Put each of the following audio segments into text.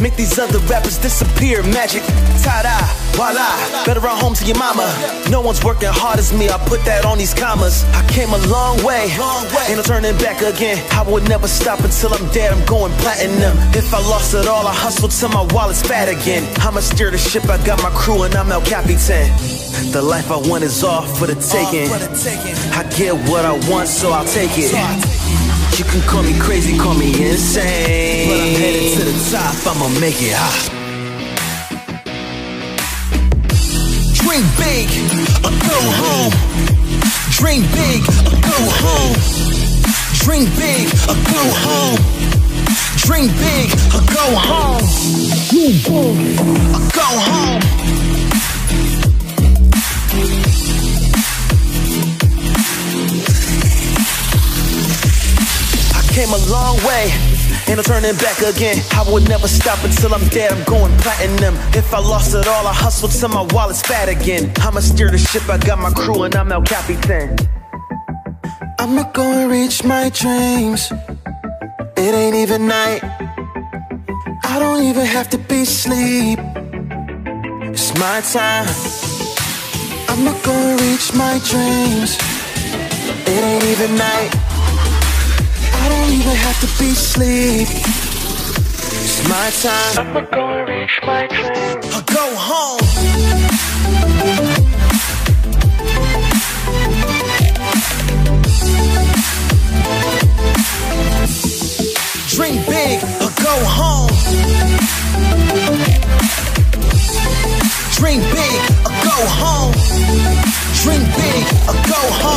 Make these other rappers disappear, magic. Ta-da, voila. Better run home to your mama. No one's working hard as me. I put that on these commas. I came a long way, ain't no turning back again. I would never stop until I'm dead. I'm going platinum. If I lost it all, I hustle till my wallet's fat again. I'ma steer the ship. I got my crew and I'm El Capitan. The life I want is all for the taking. I get what I want, so I'll take it. You can call me crazy, call me insane. But I'm headed to the top, I'ma make it hot. Dream big, or go home. Dream big, or go home. Dream big, or go home. Dream big, or go home. Dream big, or go home. Came a long way, ain't no turning back again. I would never stop until I'm dead. I'm going platinum. If I lost it all, I hustle till my wallet's fat again. I'ma steer the ship. I got my crew and I'm El Capitan. I'ma go and reach my dreams. It ain't even night. I don't even have to be asleep. It's my time. I'ma go and reach my dreams. It ain't even night. I don't even have to be asleep. It's my time. I'ma go and reach my dreams. I'll go home. Dream big or go home. Dream big or go home. Dream big or go home.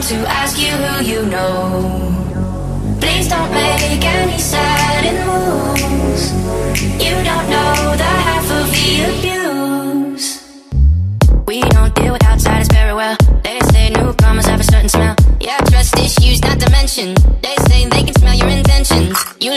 To ask you who you know. Please don't make any sudden moves. You don't know the half of the abuse. We don't deal with outsiders very well. They say newcomers have a certain smell. Yeah, trust issues not to mention. They say they can smell your intentions. You